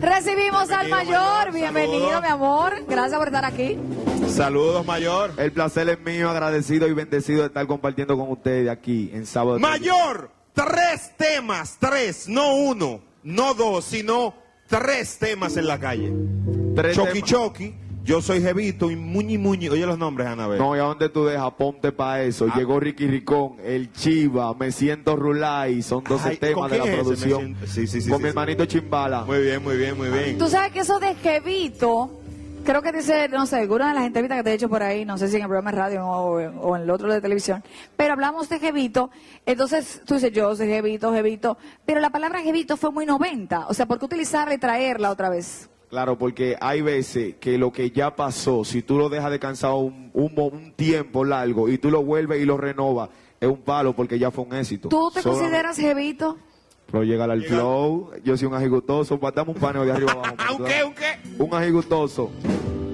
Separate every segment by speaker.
Speaker 1: Recibimos al mayor.
Speaker 2: mayor.
Speaker 1: Bienvenido,
Speaker 2: Saludos.
Speaker 1: mi amor. Gracias por estar aquí.
Speaker 2: Saludos, mayor.
Speaker 3: El placer es mío, agradecido y bendecido de estar compartiendo con ustedes aquí en sábado.
Speaker 2: Mayor, tres temas, tres, no uno, no dos, sino tres temas en la calle.
Speaker 3: Tres
Speaker 2: Choqui
Speaker 3: temas.
Speaker 2: Yo soy Jevito y Muñi Muñi. Oye los nombres, Anabel.
Speaker 3: No, ¿y a dónde tú dejas? Ponte para eso.
Speaker 2: Ah.
Speaker 3: Llegó Ricky Ricón, el Chiva, Me Siento Rulay. Son 12
Speaker 2: Ay,
Speaker 3: temas
Speaker 2: ¿con
Speaker 3: de la producción.
Speaker 2: Siento? Sí, sí, sí,
Speaker 3: Con
Speaker 2: sí,
Speaker 3: mi
Speaker 2: sí.
Speaker 3: hermanito Chimbala.
Speaker 2: Muy bien, muy bien, muy bien.
Speaker 1: Tú sabes que eso de Jevito, creo que dice, no sé, alguna de las entrevistas que te he hecho por ahí, no sé si en el programa de radio o, o en el otro de televisión, pero hablamos de Jevito, entonces tú dices, yo soy Jevito, Jevito, pero la palabra Jevito fue muy 90, o sea, ¿por qué utilizarla y traerla otra vez?
Speaker 3: Claro, porque hay veces que lo que ya pasó, si tú lo dejas descansar un, un, mo- un tiempo largo y tú lo vuelves y lo renovas, es un palo porque ya fue un éxito.
Speaker 1: ¿Tú te
Speaker 3: Solamente-
Speaker 1: consideras Jevito?
Speaker 3: Pero llegar al flow, yo soy un ajigutoso, dame un paneo de arriba abajo.
Speaker 2: ¿Un qué, un qué?
Speaker 3: Un ajigutoso.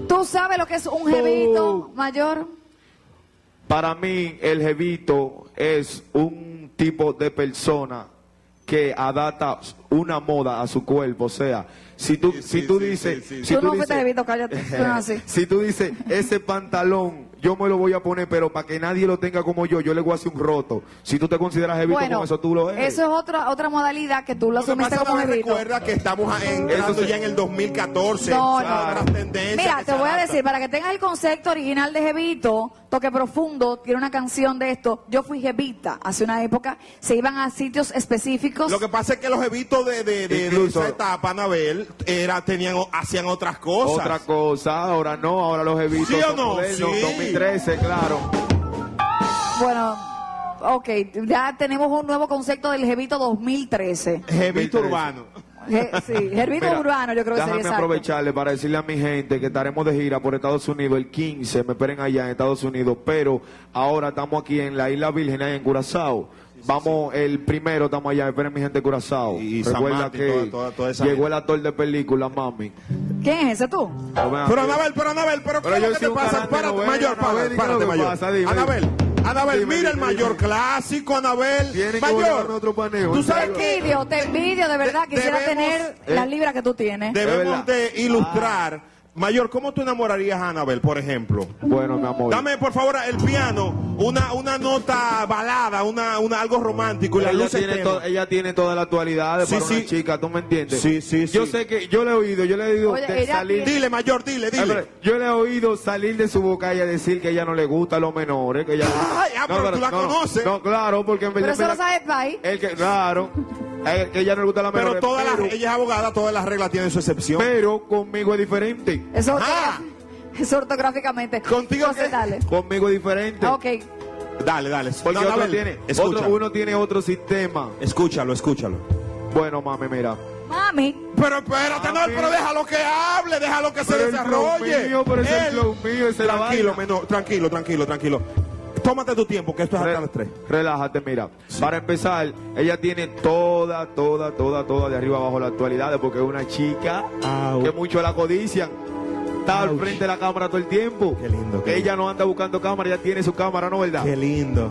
Speaker 1: ¿Tú sabes lo que es un Jevito mayor?
Speaker 3: Para mí, el jevito es un tipo de persona que adapta una moda a su cuerpo. O sea, si tú,
Speaker 2: Sí,
Speaker 3: si
Speaker 2: sí,
Speaker 3: tú
Speaker 2: sí,
Speaker 3: dices...
Speaker 2: sí, sí.
Speaker 3: si
Speaker 1: Tú
Speaker 3: tú
Speaker 1: no fuiste
Speaker 3: dices-
Speaker 1: Jevito, cállate. Suena así.
Speaker 3: si tú dices, ese pantalón, yo me lo voy a poner, pero para que nadie lo tenga como yo, yo le voy a hacer un roto. Si tú te consideras jevito
Speaker 1: Bueno,
Speaker 3: con eso, tú lo eres.
Speaker 1: eso es otra otra modalidad que tú lo asumiste como Jevito.
Speaker 2: recuerda que estamos en-
Speaker 3: Eso
Speaker 2: entrando ya en el 2014.
Speaker 1: No, no.
Speaker 2: tendencias
Speaker 1: Mira, te voy a decir, para que tengas el concepto original de Jevito, Toque Profundo, tiene una canción de esto. Yo fui Jevita hace una época, se iban a sitios específicos.
Speaker 2: Lo que pasa es que los evitos de, de, de- esa etapa, Anabel, era, tenían, hacían otras cosas.
Speaker 3: Otra cosa, ahora no, ahora los jevitos
Speaker 2: ¿Sí o no?
Speaker 3: modernos,
Speaker 2: Sí.
Speaker 3: 2013, claro.
Speaker 1: Bueno, ok, ya tenemos un nuevo concepto del Jevito 2013.
Speaker 2: Jevito
Speaker 3: 2013.
Speaker 2: urbano.
Speaker 1: Je- sí, Jevito
Speaker 3: Mira,
Speaker 1: urbano, yo creo que sería
Speaker 3: déjame
Speaker 1: exacto.
Speaker 3: aprovecharle para decirle a mi gente que estaremos de gira por Estados Unidos el 15, me esperen allá en Estados Unidos, pero ahora estamos aquí en la Isla Virgen, ahí en Curazao. Vamos, el primero estamos allá, esperen mi gente de Curazao.
Speaker 2: Y San
Speaker 3: Recuerda que
Speaker 2: toda- toda- toda esa
Speaker 3: llegó
Speaker 2: gente.
Speaker 3: el actor de película, mami.
Speaker 1: ¿Quién es ese tú?
Speaker 2: Pero Anabel, pero Anabel, pero,
Speaker 3: Pero
Speaker 2: ¿qué es
Speaker 3: yo
Speaker 2: lo que te pasa? Párate,
Speaker 3: novela,
Speaker 2: mayor,
Speaker 3: Anabel,
Speaker 2: párate,
Speaker 3: ¿qué es
Speaker 2: mayor.
Speaker 3: pasa? Dime,
Speaker 2: Anabel, Anabel,
Speaker 3: Dime,
Speaker 2: mira el mayor
Speaker 3: dime.
Speaker 2: clásico, Anabel.
Speaker 3: Tienen
Speaker 2: mayor,
Speaker 3: otro paneo.
Speaker 2: tú sabes
Speaker 3: Te
Speaker 1: envidio, te envidio, de verdad.
Speaker 2: De-
Speaker 1: Quisiera
Speaker 2: debemos-
Speaker 1: tener
Speaker 3: eh,
Speaker 1: las libras que tú tienes.
Speaker 2: debemos de ilustrar. Mayor, ¿cómo tú enamorarías a Anabel, por ejemplo?
Speaker 3: Bueno, mi amor.
Speaker 2: Dame, por favor, el piano, una, una nota balada, una, una, algo romántico y la
Speaker 3: ella,
Speaker 2: luz
Speaker 3: tiene to- ella tiene toda la actualidad
Speaker 2: Sí,
Speaker 3: para
Speaker 2: sí.
Speaker 3: una chica, ¿tú me entiendes?
Speaker 2: Sí, sí,
Speaker 3: Yo
Speaker 2: sí.
Speaker 3: sé que, yo le he oído, yo le he oído
Speaker 1: Oye,
Speaker 3: de salir...
Speaker 2: Dile, mayor, dile, dile.
Speaker 3: Yo le he oído salir de su boca y a decir que ella no le gusta a los menores, que ella
Speaker 2: Ay, ah, pero tú la conoces.
Speaker 3: No, claro, porque en
Speaker 1: Pero eso lo sabe Pai.
Speaker 3: el que, claro, ella no le gusta a las
Speaker 2: Pero todas las, ella es abogada, todas las reglas tienen su excepción.
Speaker 3: pero conmigo es diferente.
Speaker 1: Eso,
Speaker 2: Ah.
Speaker 1: eso ortográficamente.
Speaker 2: Contigo
Speaker 1: Entonces, dale.
Speaker 3: Conmigo es diferente.
Speaker 1: Ok.
Speaker 2: Dale, dale.
Speaker 3: Porque
Speaker 2: No,
Speaker 3: otro
Speaker 2: Anabel,
Speaker 3: tiene,
Speaker 2: escúchalo.
Speaker 3: otro- uno tiene otro sistema.
Speaker 2: Escúchalo, escúchalo.
Speaker 3: Bueno, mami, mira.
Speaker 1: Mami,
Speaker 2: Pero espérate, no,
Speaker 3: Mami.
Speaker 2: pero déjalo que hable, déjalo que se
Speaker 3: Pero el flow
Speaker 2: desarrolle.
Speaker 3: mío, pero es el flow mío, es la
Speaker 2: Tranquilo,
Speaker 3: vaina.
Speaker 2: menor, tranquilo, tranquilo, tranquilo. Tómate tu tiempo, que esto es hasta
Speaker 3: Re-
Speaker 2: las tres.
Speaker 3: Relájate, mira. Para empezar, ella tiene toda, toda, toda, toda de arriba abajo la actualidad, porque es una chica que muchos la codician. Está al frente de la cámara todo el tiempo.
Speaker 2: Qué lindo, qué
Speaker 3: ella no anda buscando cámara, ella tiene su cámara, ¿no verdad?
Speaker 2: Qué lindo.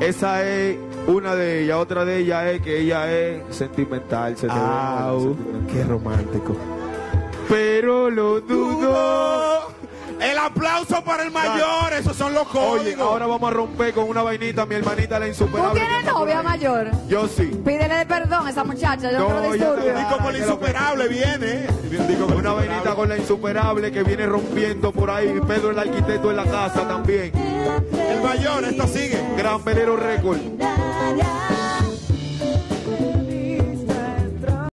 Speaker 3: Esa es una de ellas. Otra de ellas es que ella es sentimental. Se te ve,
Speaker 2: Au,
Speaker 3: sentimental.
Speaker 2: qué romántico.
Speaker 3: Pero lo dudo.
Speaker 2: Aplauso para el mayor, esos son los códigos.
Speaker 3: Oye, ahora vamos a romper con una vainita. Mi hermanita la
Speaker 1: ¿tú
Speaker 3: insuperable. que
Speaker 1: tienes novia mayor?
Speaker 3: Yo sí.
Speaker 1: Pídele perdón a esa muchacha, yo
Speaker 3: No,
Speaker 1: no, lo
Speaker 3: ya
Speaker 1: disturbio.
Speaker 2: Y como el insuperable viene. Digo,
Speaker 3: Una vainita con la insuperable que viene rompiendo por ahí. Pedro el arquitecto en la casa también.
Speaker 2: El mayor, esto sigue.
Speaker 3: Gran velero récord.
Speaker 4: la, la,